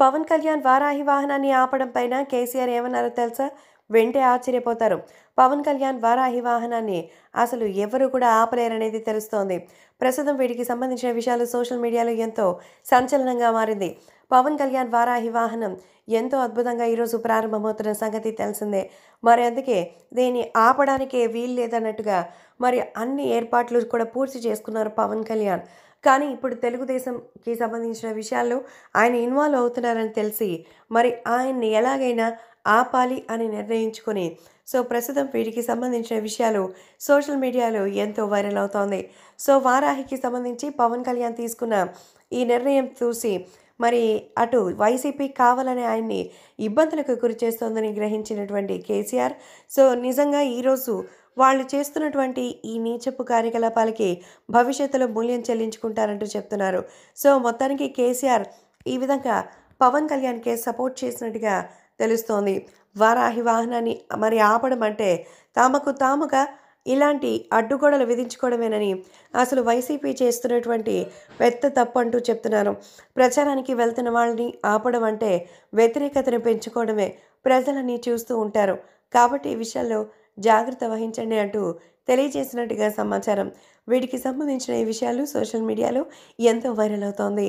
పవన్ కళ్యాణ్ వారాహి వాహనాన్ని ఆపడం పైన కేసీఆర్ ఏమన్నారో తెలుసా? వెంటే ఆశ్చర్యపోతారు. పవన్ కళ్యాణ్ వారాహి వాహనాన్ని అసలు ఎవరు కూడా ఆపలేరనేది తెలుస్తోంది. ప్రస్తుతం వీటికి సంబంధించిన విషయాలు సోషల్ మీడియాలో ఎంతో సంచలనంగా మారింది. పవన్ కళ్యాణ్ వారాహి వాహనం ఎంతో అద్భుతంగా ఈరోజు ప్రారంభమవుతున్న సంగతి తెలిసిందే. మరి అందుకే దీన్ని ఆపడానికే వీలు లేదన్నట్టుగా మరి అన్ని ఏర్పాట్లు కూడా పూర్తి చేసుకున్నారు పవన్ కళ్యాణ్. కానీ ఇప్పుడు తెలుగుదేశంకి సంబంధించిన విషయాల్లో ఆయన ఇన్వాల్వ్ అవుతున్నారని తెలిసి మరి ఆయన్ని ఎలాగైనా ఆపాలి అని నిర్ణయించుకొని సో ప్రస్తుతం వీటికి సంబంధించిన విషయాలు సోషల్ మీడియాలో ఎంతో వైరల్ అవుతోంది. సో వారాహికి సంబంధించి పవన్ కళ్యాణ్ తీసుకున్న ఈ నిర్ణయం చూసి మరి అటు వైసీపీ కావాలని ఆయన్ని ఇబ్బందులకు గురి చేస్తోందని గ్రహించినటువంటి కేసీఆర్ సో నిజంగా ఈరోజు వాళ్ళు చేస్తున్నటువంటి ఈ నీచపు కార్యకలాపాలకి భవిష్యత్తులో మూల్యం చెల్లించుకుంటారంటూ చెప్తున్నారు. సో మొత్తానికి కేసీఆర్ ఈ విధంగా పవన్ కళ్యాణ్కే సపోర్ట్ చేసినట్టుగా తెలుస్తోంది. వారాహి వాహనాన్ని మరి ఆపడం అంటే తామకు తాముగా ఇలాంటి అడ్డుగోడలు విధించుకోవడమేనని అసలు వైసీపీ చేస్తున్నటువంటి పెద్ద తప్పు అంటూ చెప్తున్నారు. ప్రచారానికి వెళ్తున్న వాళ్ళని ఆపడం అంటే వ్యతిరేకతను పెంచుకోవడమే ప్రజలని చూస్తూ ఉంటారు. కాబట్టి ఈ విషయాల్లో జాగ్రత్త వహించండి అంటూ తెలియజేసినట్టుగా సమాచారం. వీటికి సంబంధించిన ఈ విషయాలు సోషల్ మీడియాలో ఎంతో వైరల్ అవుతోంది.